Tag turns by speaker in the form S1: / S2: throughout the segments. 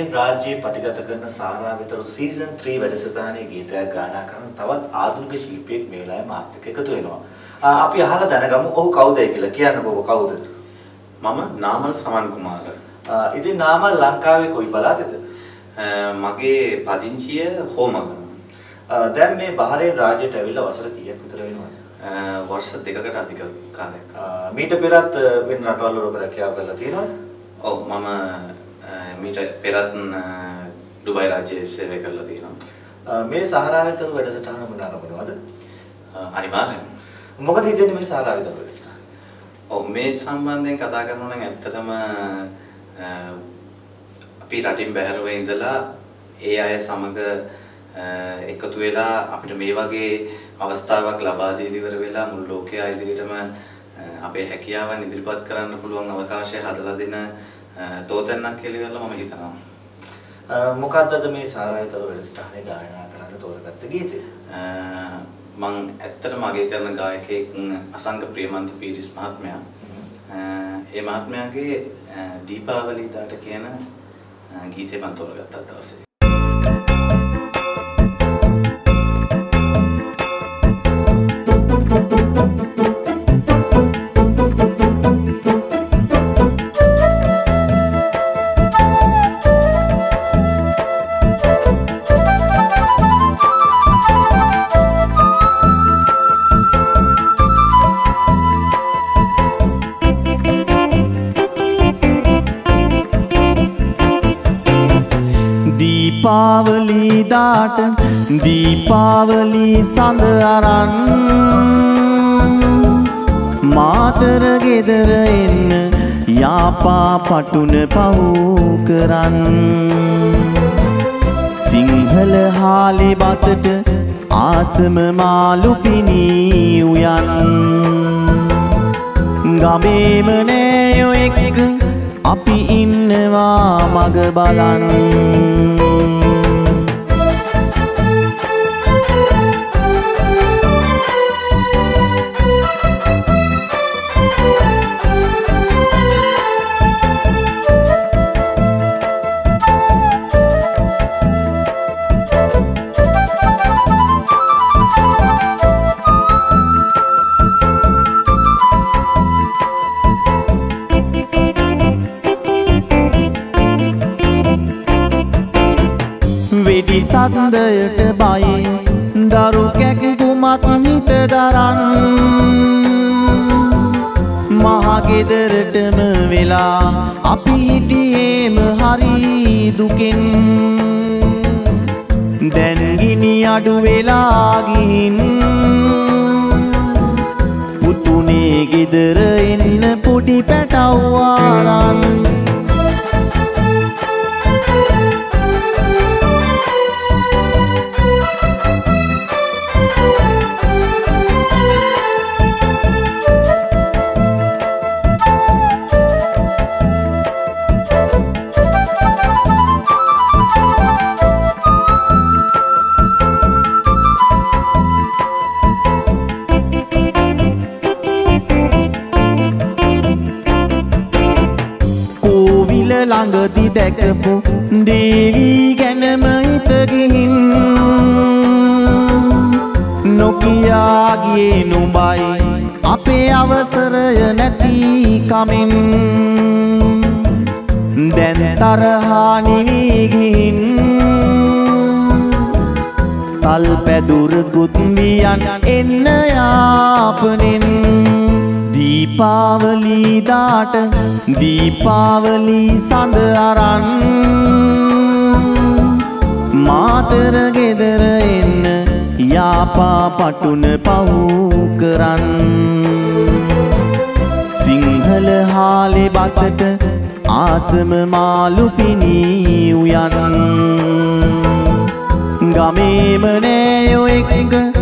S1: බහරේන් රාජ්‍යයේ පටිගත කරන සාරා විතර සීසන් 3 වැඩසටහනේ ගීතයක් ගායනා කරන තවත් ආධුනික ශිල්පියෙක් මේ වෙලාවේ මාත් එක්ක එකතු වෙනවා. අපි අහලා දැනගමු ඔහු කවුද කියලා. කියන්නකෝ ඔබ කවුද?
S2: මම නාමල් සමන් කුමාර.
S1: ඉතින් නාමල් ලංකාවේ කොයි පළාතේද?
S2: මගේ පදිංචිය හෝමගම.
S1: දැන් මේ බහරේන් රාජ්‍යයට ඇවිල්ලා වසර කීයක් විතර වෙනවද?
S2: වර්ෂ දෙකකට අධික කාලයක්.
S1: මීට පෙරත් වෙන රටවල් වල රැකියාව කරලා තියෙනවද?
S2: ඔව් මම මීට පෙරත් ඩුබයි රාජ්‍යයේ සේවය කරලා තියෙනවා.
S1: මේ සහරාවිතර වැඩසටහන මොන අරමුණවද?
S2: අනිවාර්යෙන්.
S1: මොකද හිතන්නේ මේ සහරාවිතර වැඩසටහන?
S2: ඔව් මේ සම්බන්ධයෙන් කතා කරනවා නම් ඇත්තටම අපි රටින් බැහැරව ඉඳලා ඒ අය සමග එකතු වෙලා අපිට මේ වගේ අවස්ථාවක් ලබා දීලා ඉවර වෙලා මුළු ලෝකයා ඉදිරියටම අපේ හැකියාවන් ඉදිරිපත් කරන්න පුළුවන් අවකාශය හදලා දෙන තෝතැන්නක් කියලා මම හිතනවා.
S1: මොකක්ද මේ සාරායතර වැඩසටහනේ ගායනා කරන්න තෝරගත්ත ගීතය?
S2: මම ඇත්තටම අගය කරන ගායකයෙක් අසංක ප්‍රියමන්ත පීරිස් මහත්මයා. ඒ මහත්මයාගේ දීපාවලි දාට කියන ගීතය මම තෝරගත්ත දවසේ.
S3: දීපාවලිදාට දීපාවලි සඳ අරන් මාතර ගෙදර එන්න යාපා පටුන පවූ කරන් සිංහල හාලි බතට ආසම මාලු පිණී උයන් ගමේම නෑයෝ එක්ක අපි ඉන්නවා මග බලන්න සන්දයට බයි දරු කැකුකුමත් හිත දරන් මහගෙදරටම වෙලා අපි හිටියේම හරි දුකෙන්. දැන්ගිනි අඩු වෙලාගින් පුතුනේ ගෙදර එන්න පොඩි පැටව්වාරන් ළඟදි දැකපු දේවී ගැනම හිතගිහින් නොකියාගේ නුබයි අපේ අවසරය නැති කමෙන්. දැන් තරහා නිවීගින්. තල් පැදුරකුත් වියන් එන්න යාපනෙන්. දීපාවලිදාට දීපාවලි සඳ අරන් මාතර ගෙදර එන්න යාපා පටුන පහු කරන් සිංහල හාලෙ බතට ආසම මාලු පිණී උයන් ගමේම නෑයෝ එක්ක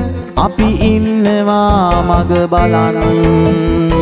S3: අපි ඉන්නවා මග බලන්න.